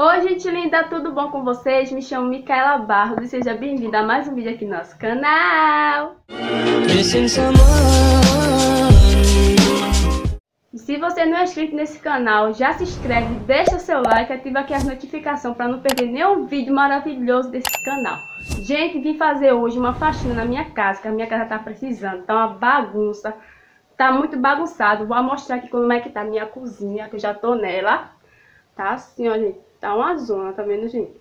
Oi, gente linda, tudo bom com vocês? Me chamo Micaela Barros e seja bem-vinda a mais um vídeo aqui no nosso canal. E se você não é inscrito nesse canal, já se inscreve, deixa seu like ativa aqui as notificações para não perder nenhum vídeo maravilhoso desse canal. Gente, vim fazer hoje uma faxina na minha casa, que a minha casa tá precisando, tá uma bagunça, tá muito bagunçado. Vou mostrar aqui como é que tá a minha cozinha, que eu já tô nela. Tá assim, ó, gente. Tá uma zona, tá vendo, gente?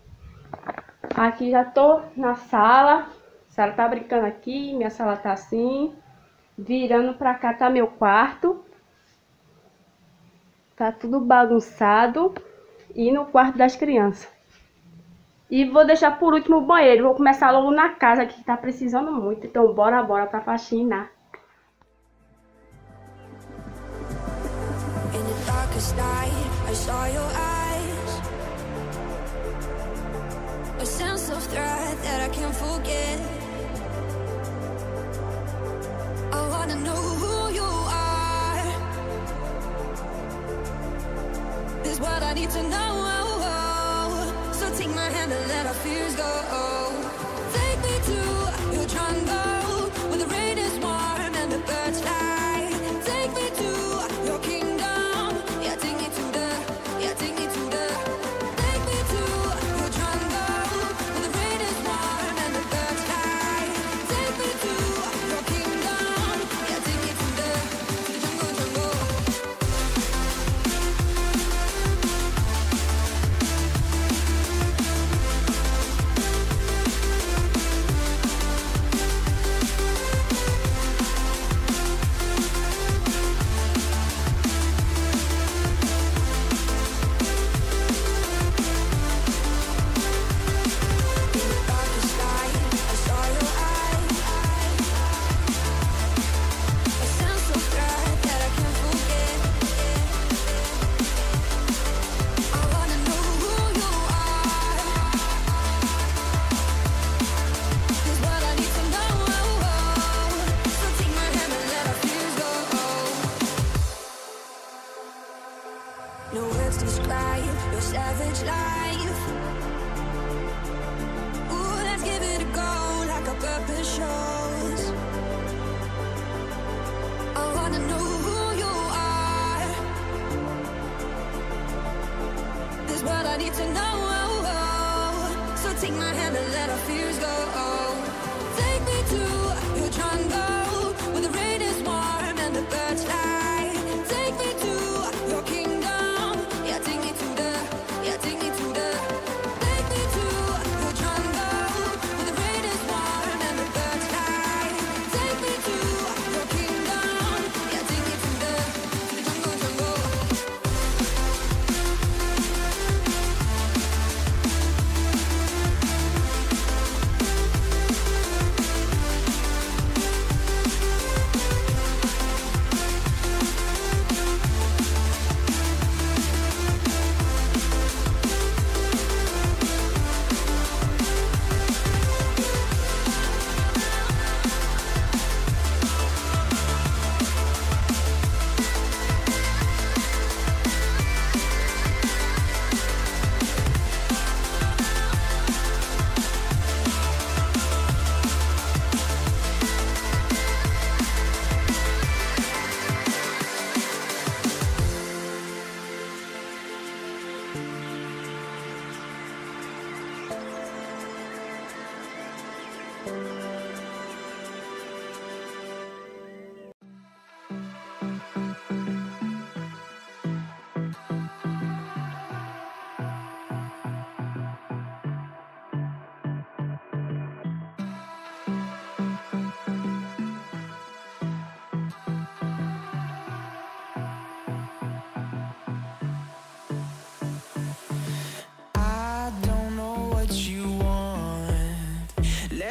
Aqui já tô na sala. A sala tá brincando aqui, minha sala tá assim. Virando pra cá tá meu quarto. Tá tudo bagunçado. E no quarto das crianças. E vou deixar por último o banheiro. Vou começar logo na casa que tá precisando muito. Então bora, bora pra faxina. In the darkest night, I saw your eyes. Sense of threat that I can't forget. I wanna know who you are. This is what I need to know. So take my hand and let our fears go. describe your savage life. Ooh, let's give it a go, like a purpose shows. I wanna know who you are. This what I need to know.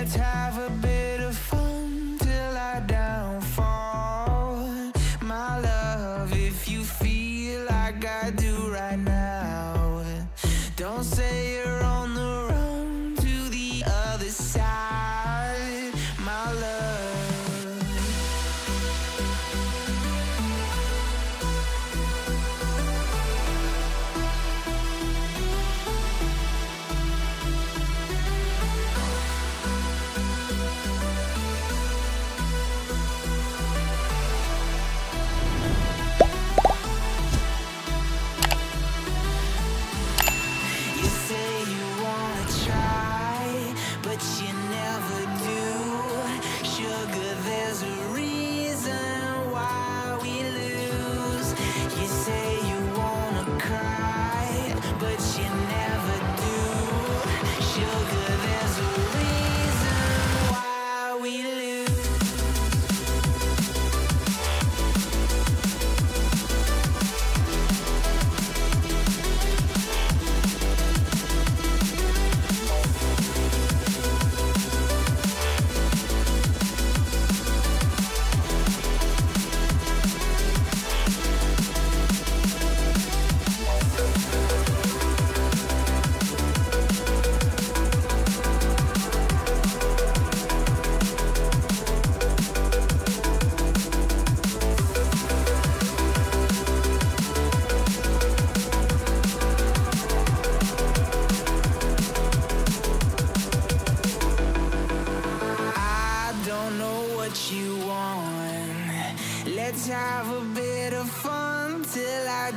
time.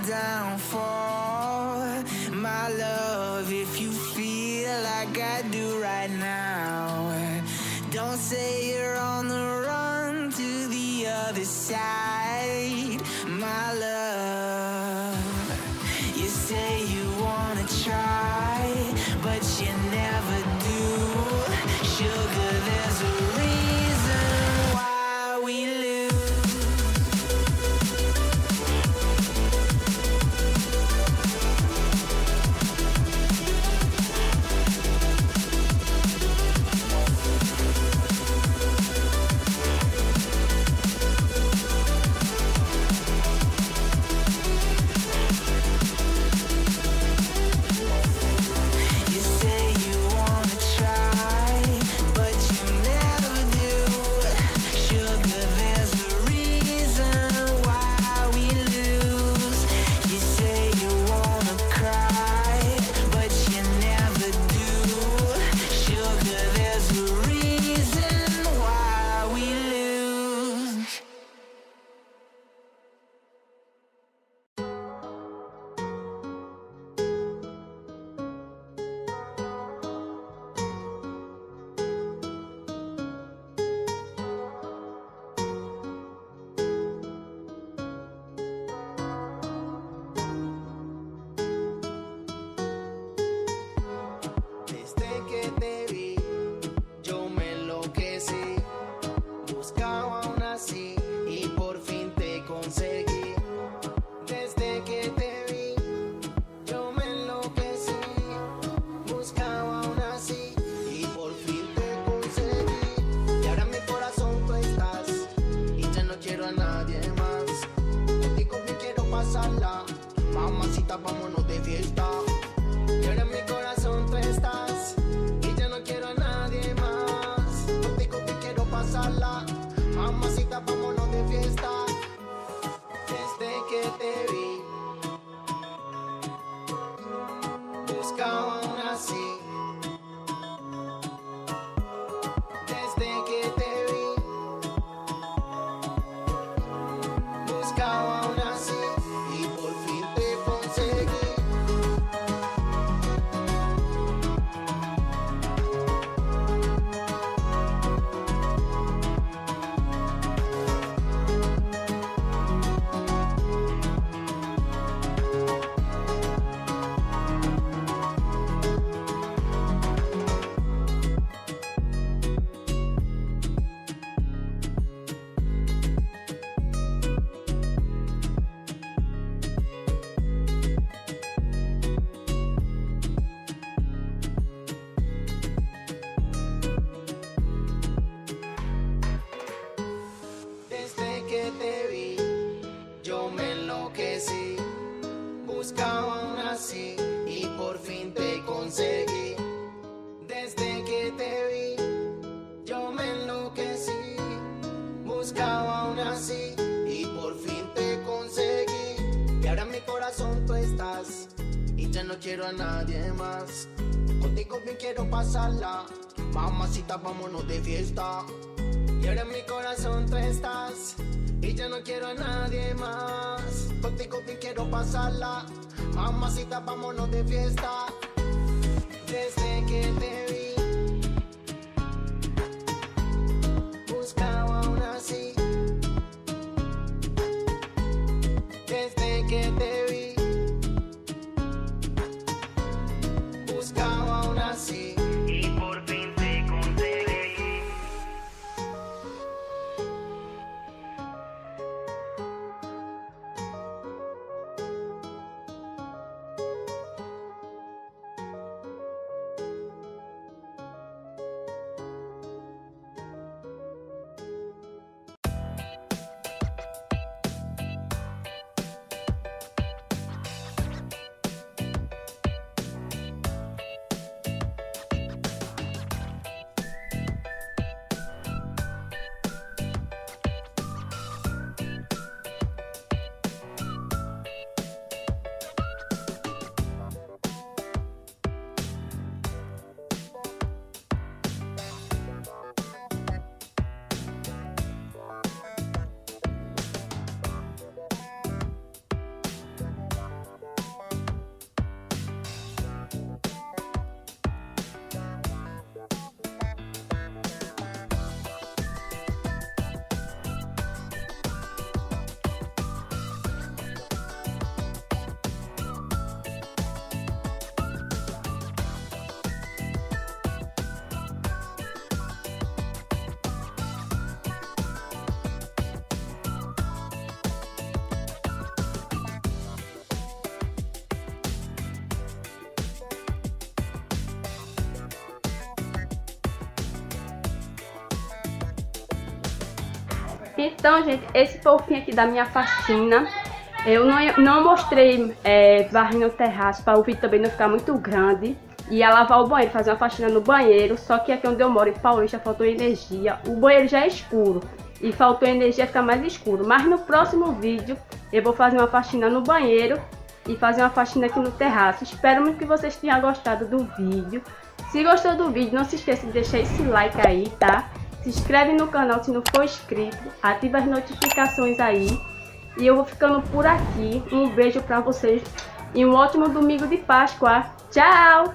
downfall pasarla. Mamacita, vámonos de fiesta. nadie más. Contigo bien quiero pasarla. Mamacita, vámonos de fiesta. Y ahora en mi corazón tú estás. Y ya no quiero a nadie más. Contigo bien quiero pasarla. Mamacita, vámonos de fiesta. Desde que te vi, buscaba una así. Desde que te Então, gente, esse foi o fim aqui da minha faxina. Eu não, não mostrei é, varrendo o terraço para o vídeo também não ficar muito grande. Ia lavar o banheiro, fazer uma faxina no banheiro. Só que aqui onde eu moro, em Paulista, faltou energia. O banheiro já é escuro e faltou energia, ficar mais escuro. Mas no próximo vídeo eu vou fazer uma faxina no banheiro e fazer uma faxina aqui no terraço. Espero muito que vocês tenham gostado do vídeo. Se gostou do vídeo, não se esqueça de deixar esse like aí, tá? Se inscreve no canal se não for inscrito, ativa as notificações aí. E eu vou ficando por aqui. Um beijo pra vocês e um ótimo domingo de Páscoa. Tchau!